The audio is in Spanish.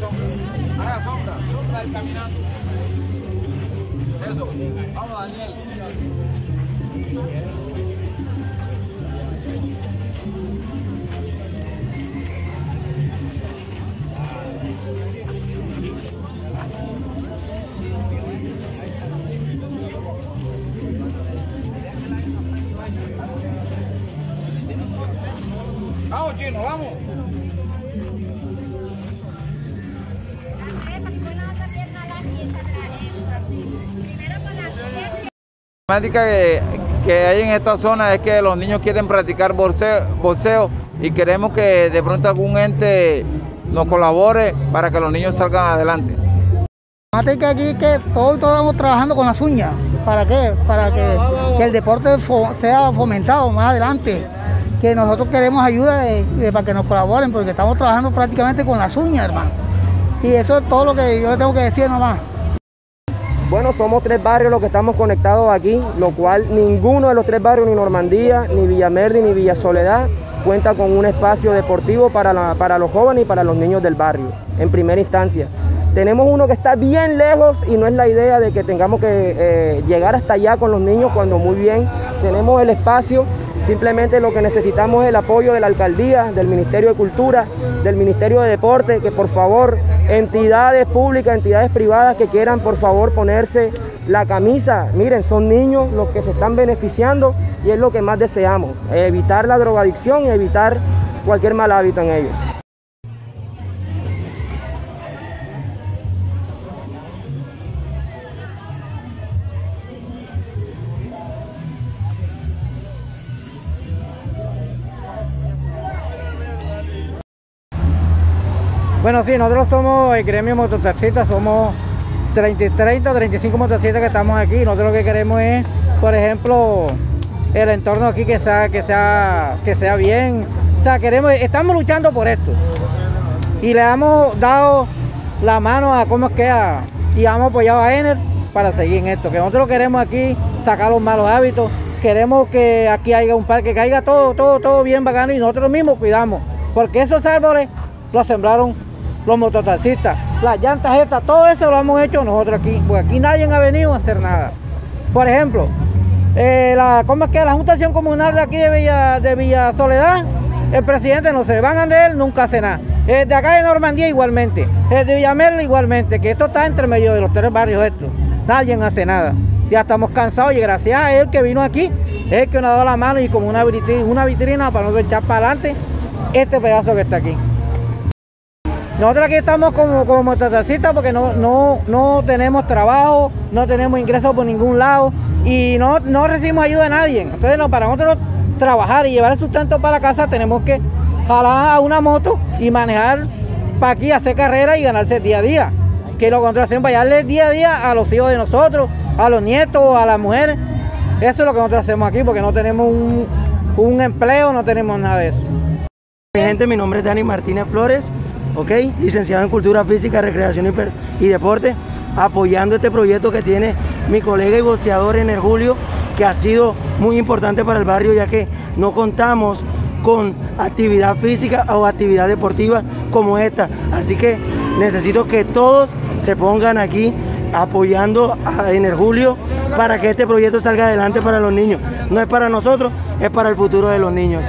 sombra. Haga sombra, sombra del caminando. Eso. Vamos, Daniel. Vamos, chino, vamos. Problemática que, que hay en esta zona es que los niños quieren practicar boxeo, y queremos que de pronto algún ente nos colabore para que los niños salgan adelante. La problemática aquí es que todos, todos estamos trabajando con las uñas. ¿Para qué? Para que, el deporte sea fomentado más adelante. Que nosotros queremos ayuda para que nos colaboren, porque estamos trabajando prácticamente con las uñas, hermano. Y eso es todo lo que yo tengo que decir nomás. Bueno, somos tres barrios los que estamos conectados aquí, lo cual ninguno de los tres barrios, ni Normandía, ni Villamerdi, ni Villa Soledad, cuenta con un espacio deportivo para, para los jóvenes y para los niños del barrio, en primera instancia. Tenemos uno que está bien lejos y no es la idea de que tengamos que eh, llegar hasta allá con los niños cuando muy bien tenemos el espacio. Simplemente lo que necesitamos es el apoyo de la alcaldía, del Ministerio de Cultura, del Ministerio de Deporte, que por favor, entidades públicas, entidades privadas que quieran por favor ponerse la camisa. Miren, son niños los que se están beneficiando y es lo que más deseamos, evitar la drogadicción y evitar cualquier mal hábito en ellos. Bueno, sí, nosotros somos el gremio mototaxistas, somos 30, 30 o 35 mototaxistas que estamos aquí. Nosotros lo que queremos es, por ejemplo, el entorno aquí que sea, que sea, que sea bien. O sea, queremos, estamos luchando por esto. Y le hemos dado la mano a cómo es que a, y hemos apoyado a Ener para seguir en esto. Que nosotros queremos aquí sacar los malos hábitos. Queremos que aquí haya un parque, que haya todo, todo, todo bien bacano y nosotros mismos cuidamos. Porque esos árboles los sembraron los mototaxistas, las llantas estas, todo eso lo hemos hecho nosotros aquí, porque aquí nadie ha venido a hacer nada. Por ejemplo, eh, la, ¿cómo es que la Juntación Comunal de aquí de Villa, de Villa Soledad, el presidente no se van de él, nunca hace nada. El de acá de Normandía igualmente, el de Villamel igualmente, que esto está entre medio de los tres barrios estos, nadie hace nada. Ya estamos cansados y gracias a él que vino aquí, es el que nos ha dado la mano y como una vitrina, una vitrina para nosotros echar para adelante este pedazo que está aquí. Nosotros aquí estamos como, como porque no, no, no tenemos trabajo, no tenemos ingresos por ningún lado y no, no recibimos ayuda de nadie. Entonces, para nosotros trabajar y llevar el sustento para la casa tenemos que jalar a una moto y manejar para aquí, hacer carrera y ganarse día a día. Que lo contrario, hacemos para darle día a día a los hijos de nosotros, a los nietos, a las mujeres. Eso es lo que nosotros hacemos aquí porque no tenemos un, un empleo, no tenemos nada de eso. Mi gente, mi nombre es Dani Martínez Flores, ¿ok? Licenciado en Cultura Física, Recreación y, y Deporte, apoyando este proyecto que tiene mi colega y boxeador Ener Julio, que ha sido muy importante para el barrio, ya que no contamos con actividad física o actividad deportiva como esta. Así que necesito que todos se pongan aquí apoyando a Ener Julio para que este proyecto salga adelante para los niños. No es para nosotros, es para el futuro de los niños.